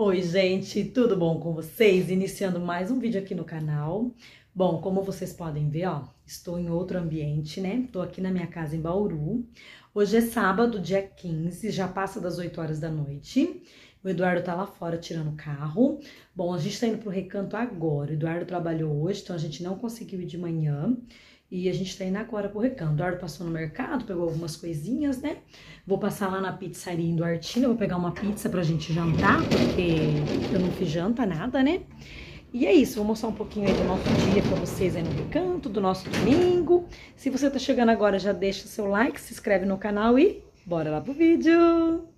Oi, gente, tudo bom com vocês? Iniciando mais um vídeo aqui no canal. Bom, como vocês podem ver, ó, estou em outro ambiente, né? Tô aqui na minha casa em Bauru. Hoje é sábado, dia 15, já passa das 8 horas da noite. O Eduardo tá lá fora tirando o carro. Bom, a gente tá indo pro recanto agora. O Eduardo trabalhou hoje, então a gente não conseguiu ir de manhã. E a gente tá indo agora pro recanto. Eduardo passou no mercado, pegou algumas coisinhas, né? Vou passar lá na pizzaria em Duartina, vou pegar uma pizza pra gente jantar, porque eu não fiz janta, nada, né? E é isso, vou mostrar um pouquinho aí do nosso dia pra vocês aí no recanto, do nosso domingo. Se você tá chegando agora, já deixa seu like, se inscreve no canal e bora lá pro vídeo!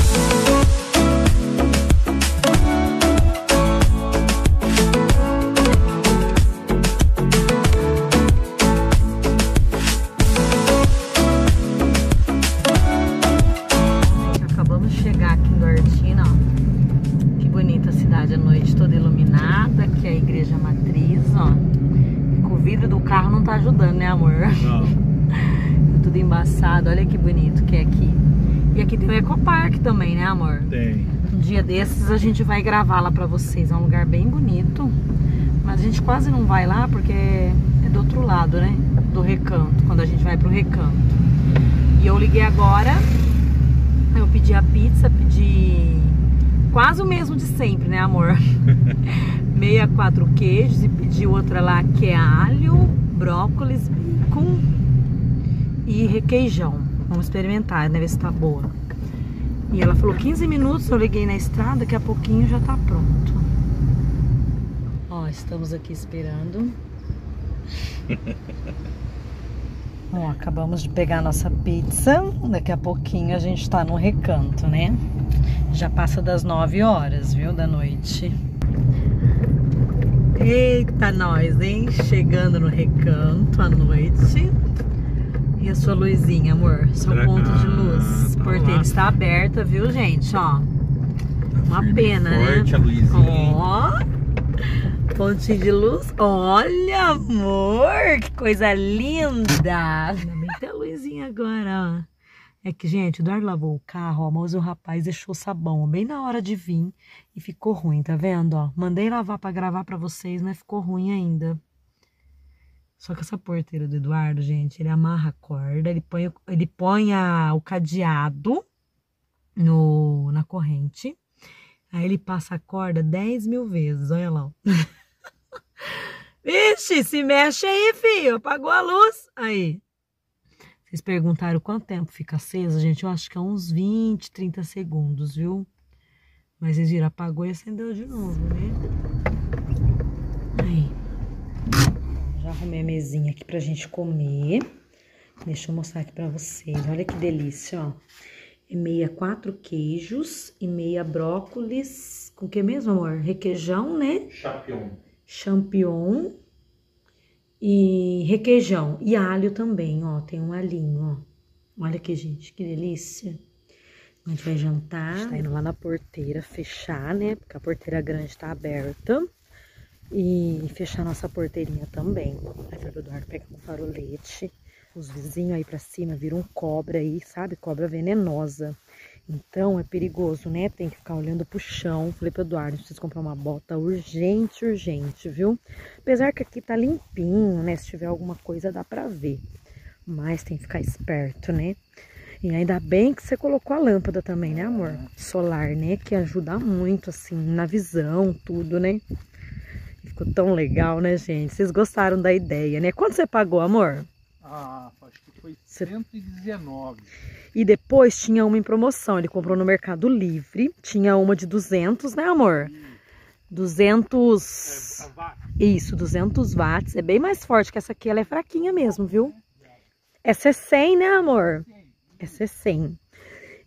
Tá ajudando, né, amor? Não. Tá tudo embaçado, olha que bonito que é aqui. E aqui tem o Ecopark também, né, amor? Tem. Um dia desses a gente vai gravar lá pra vocês. É um lugar bem bonito. Mas a gente quase não vai lá porque é do outro lado, né? Do recanto, quando a gente vai pro recanto. E eu liguei agora. Eu pedi a pizza, pedi quase o mesmo de sempre, né, amor? Meia quatro queijos e pedi outra lá que é alho, brócolis, bacon e requeijão. Vamos experimentar, né? Ver se tá boa. E ela falou 15 minutos, eu liguei na estrada, daqui a pouquinho já tá pronto. Ó, estamos aqui esperando. Bom, acabamos de pegar a nossa pizza. Daqui a pouquinho a gente tá no recanto, né? Já passa das 9 horas, viu, da noite. Eita, nós, hein? Chegando no recanto à noite. E a sua luzinha, amor? Seu Será- ponto de Ah, luz. tá Porteira está aberta, viu, gente? Ó, uma Firme e pena, forte né? a luzinha? Ó, pontinho de luz. Olha, amor, que coisa linda. Ainda bem que tem a luzinha agora, ó. É que, gente, o Eduardo lavou o carro, ó, mas o rapaz deixou sabão bem na hora de vir e ficou ruim, tá vendo, ó? Mandei lavar pra gravar pra vocês, mas ficou ruim ainda. Só que essa porteira do Eduardo, gente, ele amarra a corda, ele põe, ele põe a- o cadeado no, na corrente, aí ele passa a corda 10 mil vezes, olha lá. Vixe, se mexe aí, filho, apagou a luz. Aí. Vocês perguntaram quanto tempo fica acesa, gente? Eu acho que é uns 20, 30 segundos, viu? Mas vocês viram, apagou e acendeu de novo, né? Aí. Já arrumei a mesinha aqui pra gente comer. Deixa eu mostrar aqui pra vocês. Olha que delícia, ó. É meia quatro queijos e meia brócolis. Com que mesmo, amor? Requeijão, né? Chapion. champignon e requeijão. E alho também, ó. Tem um alhinho, ó. Olha aqui, gente, que delícia. A gente vai jantar. A gente tá indo lá na porteira fechar, né? Porque a porteira grande tá aberta. E fechar nossa porteirinha também. Aí pro Eduardo pegar um farolete. Os vizinhos aí pra cima viram cobra aí, sabe? Cobra venenosa. Então é perigoso, né? Tem que ficar olhando pro chão. Falei pro Eduardo, preciso comprar uma bota urgente, urgente, viu? Apesar que aqui tá limpinho, né? Se tiver alguma coisa dá pra ver. Mas tem que ficar esperto, né? E ainda bem que você colocou a lâmpada também, né, amor? Solar, né? Que ajuda muito, assim, na visão, tudo, né? Ficou tão legal, né, gente? Vocês gostaram da ideia, né? Quanto você pagou, amor? Ah, acho que foi Cê- 119. E depois tinha uma em promoção. Ele comprou no Mercado Livre. Tinha uma de 200, né, amor? 200. Isso, 200 watts. É bem mais forte que essa aqui. Ela é fraquinha mesmo, viu? Essa é 100, né, amor? Essa é 100.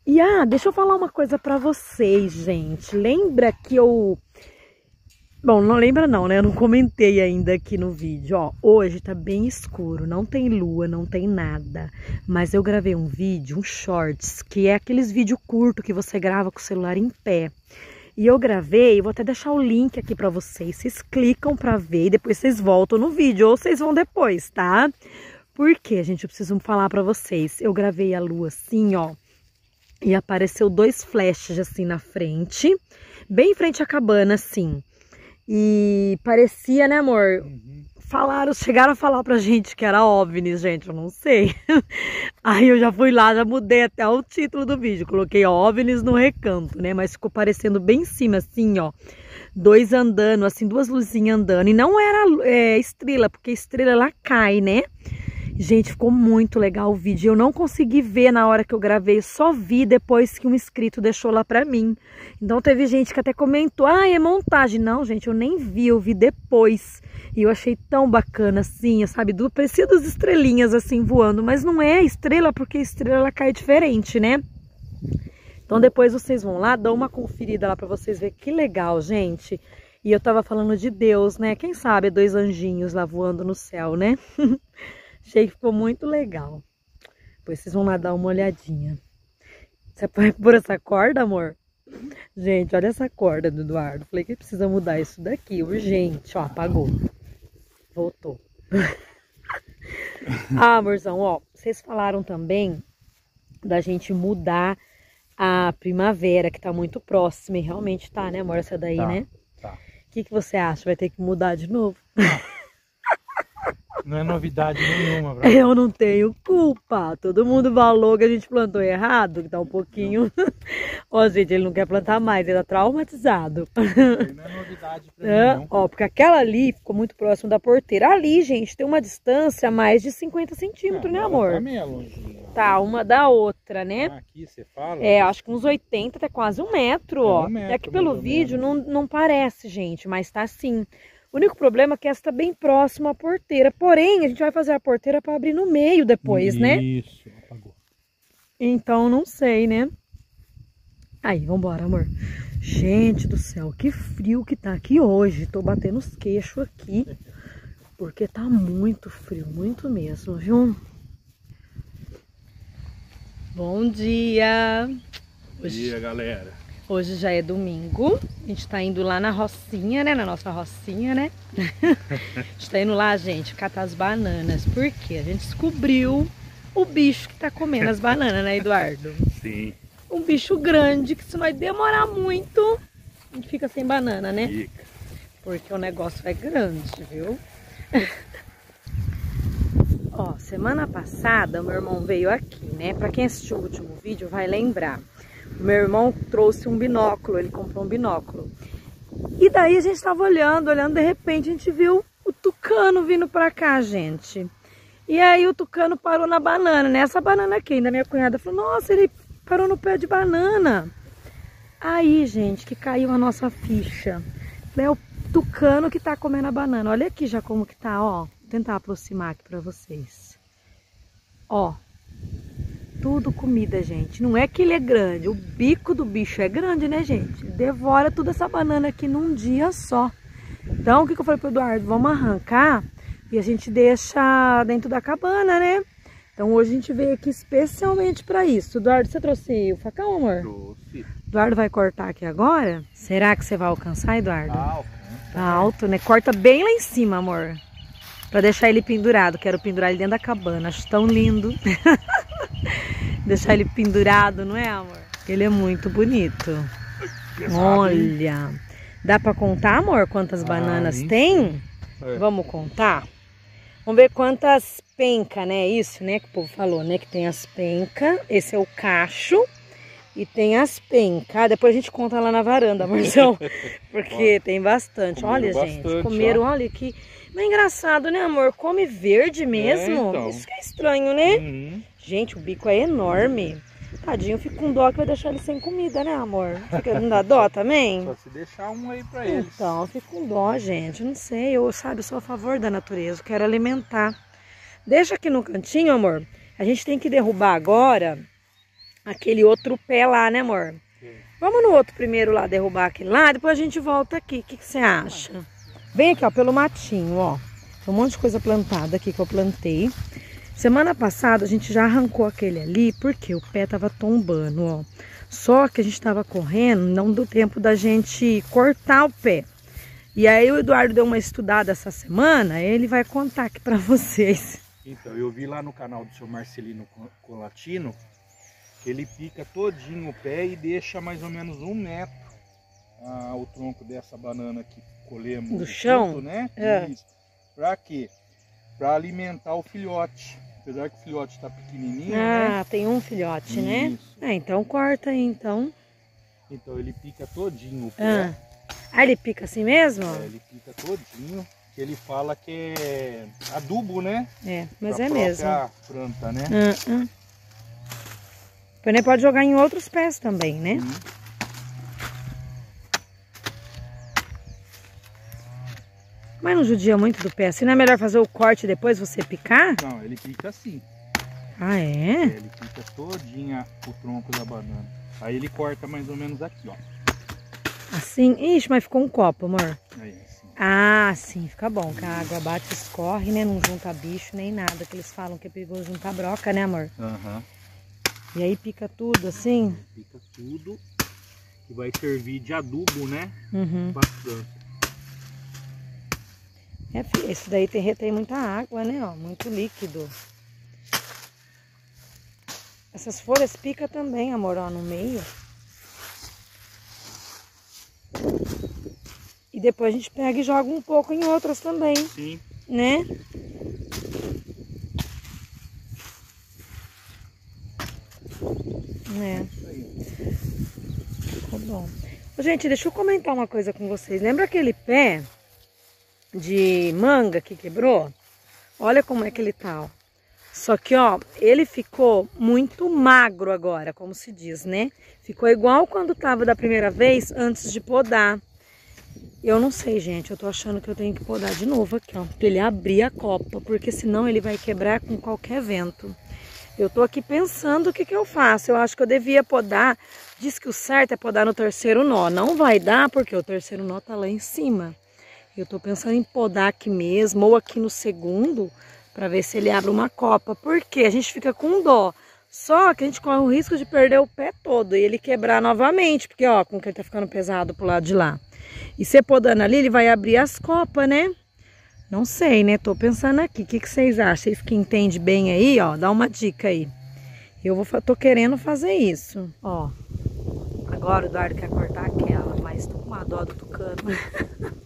E ah, deixa eu falar uma coisa pra vocês, gente. Lembra que eu Bom, não lembra não, né? Eu não comentei ainda aqui no vídeo, ó. Hoje tá bem escuro, não tem lua, não tem nada. Mas eu gravei um vídeo, um shorts, que é aqueles vídeos curtos que você grava com o celular em pé. E eu gravei, vou até deixar o link aqui pra vocês. Vocês clicam pra ver e depois vocês voltam no vídeo, ou vocês vão depois, tá? Porque, gente, eu preciso falar pra vocês. Eu gravei a lua assim, ó. E apareceu dois flashes assim na frente, bem em frente à cabana, assim. E parecia, né, amor? Uhum. Falaram, chegaram a falar pra gente que era OVNIs, gente, eu não sei. Aí eu já fui lá, já mudei até o título do vídeo, coloquei OVNIs no recanto, né? Mas ficou parecendo bem em cima, assim, ó. Dois andando, assim, duas luzinhas andando. E não era é, estrela, porque estrela ela cai, né? Gente, ficou muito legal o vídeo. Eu não consegui ver na hora que eu gravei, só vi depois que um inscrito deixou lá pra mim. Então teve gente que até comentou, ah, é montagem. Não, gente, eu nem vi, eu vi depois. E eu achei tão bacana assim, sabe? Do, parecia das estrelinhas assim voando, mas não é estrela, porque estrela ela cai diferente, né? Então depois vocês vão lá, dão uma conferida lá pra vocês verem que legal, gente. E eu tava falando de Deus, né? Quem sabe dois anjinhos lá voando no céu, né? Achei que ficou muito legal. Depois vocês vão lá dar uma olhadinha. Você vai por essa corda, amor? Gente, olha essa corda do Eduardo. Falei que precisa mudar isso daqui, urgente. Ó, apagou. Voltou. ah, amorzão, ó. Vocês falaram também da gente mudar a primavera, que tá muito próxima. E realmente tá, né, amor? Essa daí, Tá, né? tá. O que, que você acha? Vai ter que mudar de novo? Não é novidade nenhuma, pra Eu não tenho culpa. Todo mundo falou que a gente plantou errado, que tá um pouquinho. Ó, gente, ele não quer plantar mais, ele tá traumatizado. Não é novidade pra É, mim, ó, porque aquela ali ficou muito próximo da porteira. Ali, gente, tem uma distância mais de 50 centímetros, né, Não, amor? Tá meio longinho. Tá, uma da outra, né? Ah, Aqui você fala? É, acho que uns 80 até quase um metro, É, ó. um metro, é que pelo vídeo não, não parece, gente, mas tá assim. O único problema é que essa tá bem próxima à porteira. Porém, a gente vai fazer a porteira para abrir no meio depois, né? Isso, apagou. Então, não sei, né? Aí, vambora, amor. Gente do céu, que frio que tá aqui hoje. Tô batendo os queixos aqui. Porque tá muito frio, muito mesmo, viu? Bom dia! Bom dia, galera. Hoje já é domingo. A gente tá indo lá na Rocinha, né? Na nossa Rocinha, né? a gente tá indo lá, gente, catar as bananas. Por quê? A gente descobriu o bicho que tá comendo as bananas, né, Eduardo? Sim, um bicho grande que se nós demorar muito, a gente fica sem banana, né? fica. Porque o negócio é grande, viu? Ó, semana passada meu irmão veio aqui, né? Pra quem assistiu o último vídeo vai lembrar. Meu irmão trouxe um binóculo, ele comprou um binóculo. E daí a gente tava olhando, olhando, de repente a gente viu o tucano vindo pra cá, gente. E aí o tucano parou na banana, nessa banana aqui. Ainda minha cunhada falou, nossa, ele parou no pé de banana. Aí, gente, que caiu a nossa ficha. É o tucano que tá comendo a banana. Olha aqui já como que tá, ó. Vou tentar aproximar aqui pra vocês. Ó. Tudo comida, gente. Não é que ele é grande. O bico do bicho é grande, né, gente? Devora toda essa banana aqui num dia só. Então, o que, que eu falei pro Eduardo? Vamos arrancar e a gente deixa dentro da cabana, né? Então, hoje a gente veio aqui especialmente pra isso. Eduardo, você trouxe o facão, amor? Trouxe. Eduardo vai cortar aqui agora? Será que você vai alcançar, Eduardo? Ah, Tá alto, né? Corta bem lá em cima, amor. Pra deixar ele pendurado. Quero pendurar ele dentro da cabana. Acho tão lindo. deixar ele pendurado, não é, amor? Ele é muito bonito. Olha. Dá pra contar, amor, quantas Ah, bananas nem tem? É. Vamos contar? Vamos ver quantas pencas, né? Isso, né? Que o povo falou, né? Que tem as pencas. Esse é o cacho. E tem as pencas. Depois a gente conta lá na varanda, amorzão. Porque tem bastante. Comeram olha, gente. bastante, Comeram, ó. olha que. Mas é engraçado, né, amor? Come verde mesmo. então. Isso que é estranho, né? Uhum. Gente, o bico é enorme. Tadinho, eu fico com dó que vai deixar ele sem comida, né, amor? Fica, não dá dó também? Só se deixar um aí pra eles. Então, eu fico com dó, gente. Eu Não sei, eu, sabe, eu sou a favor da natureza, eu quero alimentar. Deixa aqui no cantinho, amor. A gente tem que derrubar agora aquele outro pé lá, né, amor? Sim. Vamos no outro primeiro lá, derrubar aquele lá, depois a gente volta aqui. O que, que você acha? Vem aqui, ó, pelo matinho, ó. Tem um monte de coisa plantada aqui que eu plantei. Semana passada a gente já arrancou aquele ali, porque o pé tava tombando, ó. Só que a gente tava correndo, não deu tempo da gente cortar o pé. E aí o Eduardo deu uma estudada essa semana, ele vai contar aqui pra vocês. Então, eu vi lá no canal do seu Marcelino Colatino que ele pica todinho o pé e deixa mais ou menos um metro ah, o tronco dessa banana que colhemos Do chão? fruto, né? É. Isso. Pra quê? Pra alimentar o filhote. Apesar que o filhote tá pequenininho, né? Ah, tem um filhote, né? Isso. Ah, então corta aí, então. Então ele pica todinho o pé. Ah. Ah, ele pica assim mesmo? É, ele pica todinho. Que ele fala que é adubo, né? É, mas Pra é mesmo. planta, né? Ah, nem pode jogar em outros pés também, né? Mas não judia muito do pé. Assim não é melhor fazer o corte e depois você picar? Não, ele pica assim. Ah, É, é? ele pica todinha o tronco da banana. Aí ele corta mais ou menos aqui, ó. Assim? Ixi, mas ficou um copo, amor. Aí, assim. Ah, sim, fica bom. Que a água bate, escorre, né? Não junta bicho nem nada. Que eles falam que é perigoso juntar broca, né, amor? Aham. E aí pica tudo assim. Pica tudo. Que vai servir de adubo, né? Uhum. Planta. É, daí tem, retém muita água, né? Ó, muito líquido. Essas folhas pica também, amor, ó, no meio. E depois a gente pega e joga um pouco em outras também, Sim. né? É. Aí. Tá bom. Gente, deixa eu comentar uma coisa com vocês. Lembra aquele pé de manga que quebrou? Olha como é que ele tá, ó. Só que, ó, ele ficou muito magro agora, como se diz, né? Ficou igual quando tava da primeira vez, antes de podar. Eu não sei, gente. Eu tô achando que eu tenho que podar de novo aqui, ó. Pra ele abrir a copa, porque senão ele vai quebrar com qualquer vento. Eu tô aqui pensando o que que eu faço. Eu acho que eu devia podar. Diz que o certo é podar no terceiro nó. Não vai dar porque o terceiro nó tá lá em cima. Eu tô pensando em podar aqui mesmo ou aqui no segundo para ver se ele abre uma copa. Porque a gente fica com dó. Só que a gente corre o risco de perder o pé todo e ele quebrar novamente, porque ó, com que ele tá ficando pesado pro lado de lá. E você podando ali, ele vai abrir as copas, né? Não sei, né? Tô pensando aqui. O que, que vocês acham? Vocês que entendem bem aí, ó, dá uma dica aí. Eu vou, tô querendo fazer isso. Ó, agora o Eduardo quer cortar aquela, mas tô com uma dó do tucano.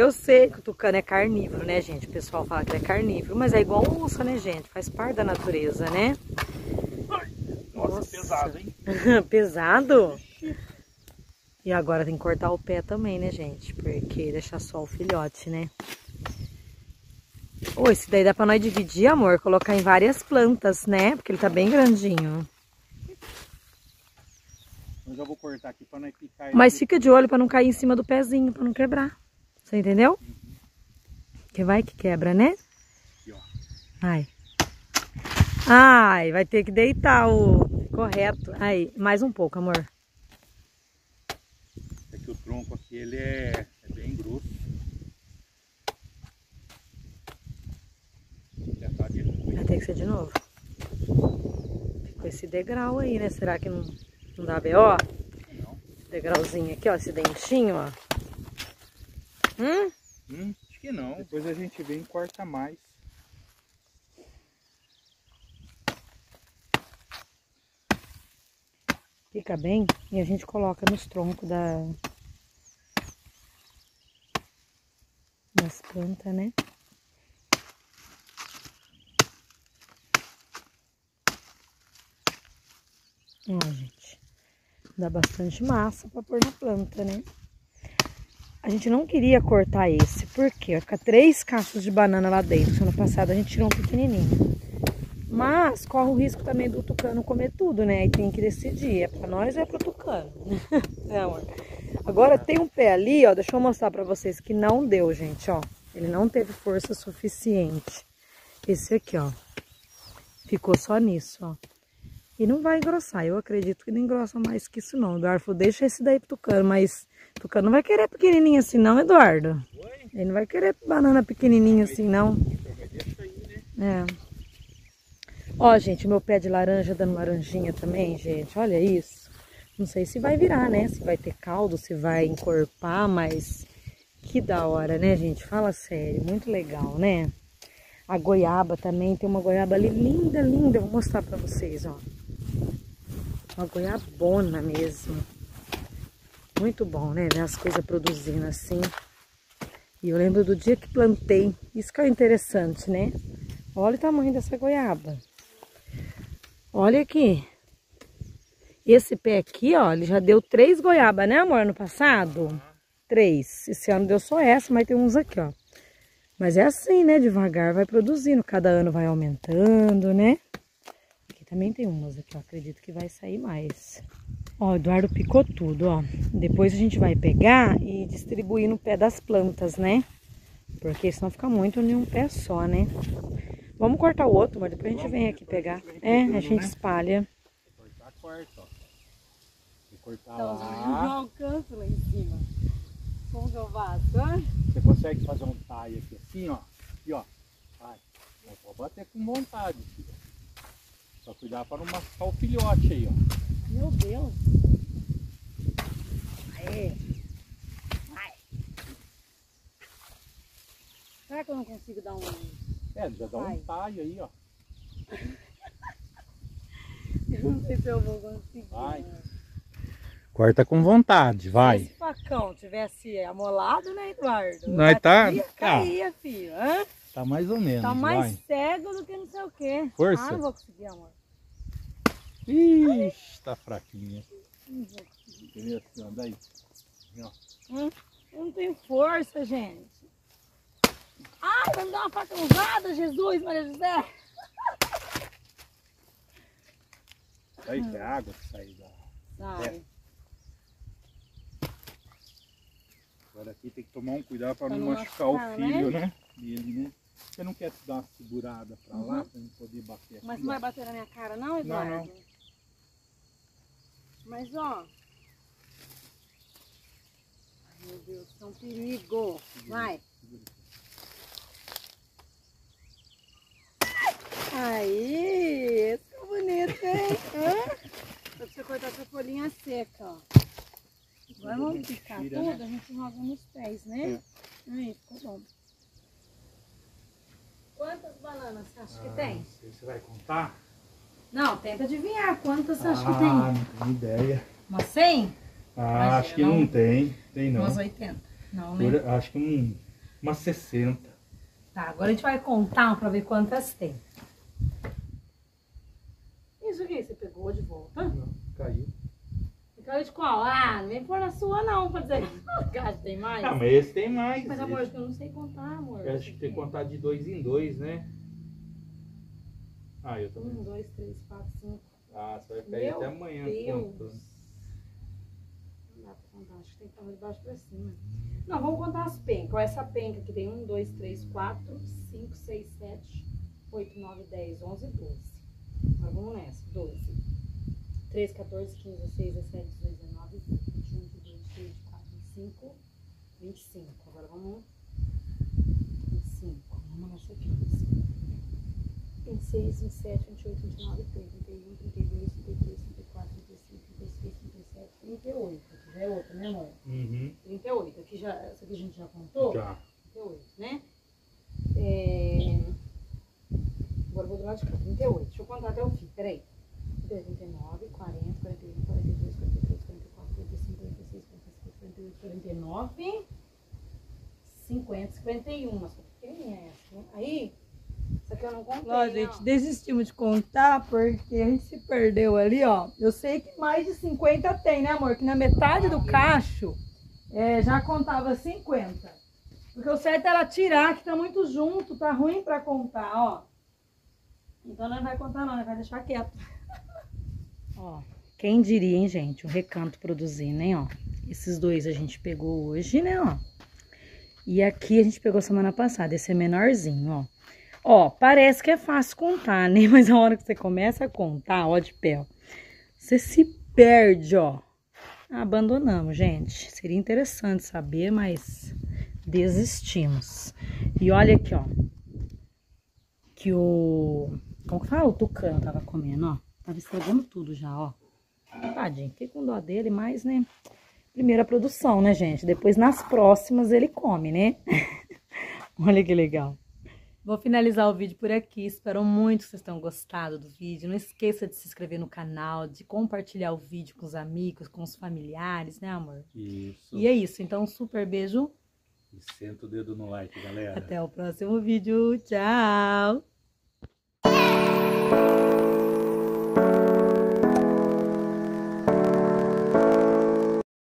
Eu sei que o tucano é carnívoro, né, gente? O pessoal fala que ele é carnívoro, mas é igual urso, né, gente? Faz parte da natureza, né? Nossa, Nossa. pesado, hein? Pesado? E agora tem que cortar o pé também, né, gente? Porque deixar só o filhote, né? Ô, esse daí dá pra nós dividir, amor, colocar em várias plantas, né? Porque ele tá bem grandinho. Eu já vou cortar aqui pra não picar ele. Mas fica de olho pra não cair em cima do pezinho, pra não quebrar. Você entendeu? Que vai que quebra, né? Aqui, ó. Ai. Ai, vai ter que deitar o correto. Aí, mais um pouco, amor. É que o tronco aqui, ele é, é bem grosso. Tá. Vai ter que ser de novo. Ficou esse degrau aí, né? Será que não, não dá B.O.? Não. Esse degrauzinho aqui, ó. Esse dentinho, ó. Hum? Hum, acho que não. Depois a gente vem e corta mais. Fica bem. E a gente coloca nos troncos da... Das plantas, né? Ó, gente. Dá bastante massa pra pôr na planta, né? A gente não queria cortar esse, porque vai ficar três cachos de banana lá dentro. Semana passada a gente tirou um pequenininho. Mas corre o risco também do tucano comer tudo, né? Aí tem que decidir, é pra nós ou é pro tucano? é, amor. Agora tem um pé ali, ó, deixa eu mostrar pra vocês que não deu, gente, ó. Ele não teve força suficiente. Esse aqui, ó. Ficou só nisso, ó. E não vai engrossar. Eu acredito que não engrossa mais que isso não. Eduardo deixa esse daí pro Tucano. Mas Tucano não vai querer pequenininho assim não, Eduardo. Ele não vai querer banana pequenininha assim não. É. Ó, gente, meu pé de laranja dando laranjinha também, gente. Olha isso. Não sei se vai virar, né? Se vai ter caldo, se vai encorpar, mas que da hora, né, gente? Fala sério. Muito legal, né? A goiaba também. Tem uma goiaba ali linda, linda. Vou mostrar pra vocês, ó. Uma goiabona mesmo. Muito bom, né? Ver as coisas produzindo assim. E eu lembro do dia que plantei. Isso que é interessante, né? Olha o tamanho dessa goiaba. Olha aqui. Esse pé aqui, ó, ele já deu três goiabas, né, amor, no passado? Três. Esse ano deu só essa, mas tem uns aqui, ó. Mas é assim, né, devagar vai produzindo. Cada ano vai aumentando, né? Também tem umas aqui, ó. Acredito que vai sair mais. Ó, o Eduardo picou tudo, ó. Depois a gente vai pegar e distribuir no pé das plantas, né? Porque senão fica muito em um pé só, né? Vamos cortar o outro, mas depois a gente vem aqui pegar. É, a gente espalha. Cortar, corta, ó. E cortar lá. não alcança lá em cima. Como que eu faço? Você consegue fazer um tie aqui assim, ó. Aqui, ó. Vai. Pode bater com vontade, filho. Só cuidar para não machucar o filhote aí, ó. Meu Deus. Aê. Vai. Será que eu não consigo dar um... É, já dá Vai. um tie aí, ó. Eu não sei se eu vou conseguir. Vai. né? Corta com vontade, Se esse facão tivesse amolado, né, Eduardo? Nós tá- Batia, tá. Caía, filho. Hã? Tá mais ou menos, Tá mais vai. cego do que não sei o quê. Força. Ah, não vou conseguir, amor. Ixi, tá fraquinha. Não daí. Ó. Hum, Eu não tenho força, gente. Ai, vai me dar uma faca usada, Jesus, Maria José. Aí que é água que sai da... Sai. Agora aqui tem que tomar um cuidado para Pra não não machucar machucar, o filho, né? Dele, né? Você não quer te dar uma segurada pra lá, Uhum. pra gente poder bater aqui? Mas não vai bater na minha cara, não, Eduardo? não. Mas, ó. Ai, meu Deus, isso é um perigo. Vai. Aí, esse ficou bonito, hein? Hã? Só pra você cortar essa folhinha seca, ó. Agora vamos picar tudo, né? a gente joga nos pés, né? Aí, ficou bom. Quantas bananas você acha que tem? Você vai contar? Não, tenta adivinhar quantas você acha ah, que tem. Ideia. Umas 100? Ah, Imagina, acho que não? não, tem. Tem não. Umas 80. Não, né? Por- acho que um, umas 60. Tá, agora a gente vai contar pra ver quantas tem. Isso aqui, você pegou de volta? Não, caiu. Caiu de qual? Ah, não vem pôr na sua não, pra dizer tem mais. Ah, mas esse tem mais. Mas amor, esse. eu não sei contar, amor. Eu acho que tem que contar de dois em dois, né? Ah, eu também. Um, dois, três, quatro, cinco. Ah, você vai ficar aí até amanhã contando. Não dá pra contar, acho que tem que estar de baixo pra cima. Não, vamos contar as pencas. Essa penca aqui tem um, dois, três, quatro, cinco, seis, sete, oito, nove, dez, onze, doze. Agora vamos nessa. Doze. 13, 14, 15, 16, 17, 18, 19, 20, 21, 22, 23, 24, 25, 25. Agora vamos. 25. Vamos nessa aqui. 25. 26, 27, 28, 29, 30, 31, 32, 33, 34, 35, 36, 37, 38. Aqui já é outra, né, amor? Uhum. 38. Aqui já, essa aqui a gente já contou? Já. 38, né? É... Agora eu vou do lado de cá. 38. Deixa eu contar até o fim. Peraí. 39, 40, 41, 42, 43, 44, 45, 46, 47, 48, 49, 50, 51. Mas que pequenininha é essa, né? Aí, isso aqui eu não contei, Ó, gente, desistimos de contar porque a gente se perdeu ali, ó. Eu sei que mais de 50 tem, né, amor? Que na metade do cacho é, já contava 50. Porque o certo era tirar, que tá muito junto, tá ruim pra contar, ó. Então não vai contar não, vai deixar quieto. Ó, quem diria, hein, gente? O recanto produzindo, hein, ó. Esses dois a gente pegou hoje, né, ó. E aqui a gente pegou semana passada. Esse é menorzinho, ó. Ó, parece que é fácil contar, né? Mas a hora que você começa a contar, ó, de pé, ó, você se perde, ó. Abandonamos, gente. Seria interessante saber, mas desistimos. E olha aqui, ó. Que o. Como que fala? O tucano tava comendo, ó. Tava estragando tudo já, ó. Tadinho, fiquei com dó dele, mas, né? Primeira produção, né, gente? Depois nas próximas ele come, né? olha que legal. Vou finalizar o vídeo por aqui. Espero muito que vocês tenham gostado do vídeo. Não esqueça de se inscrever no canal, de compartilhar o vídeo com os amigos, com os familiares, né, amor? Isso. E é isso. Então, um super beijo. E senta o dedo no like, galera. Até o próximo vídeo. Tchau!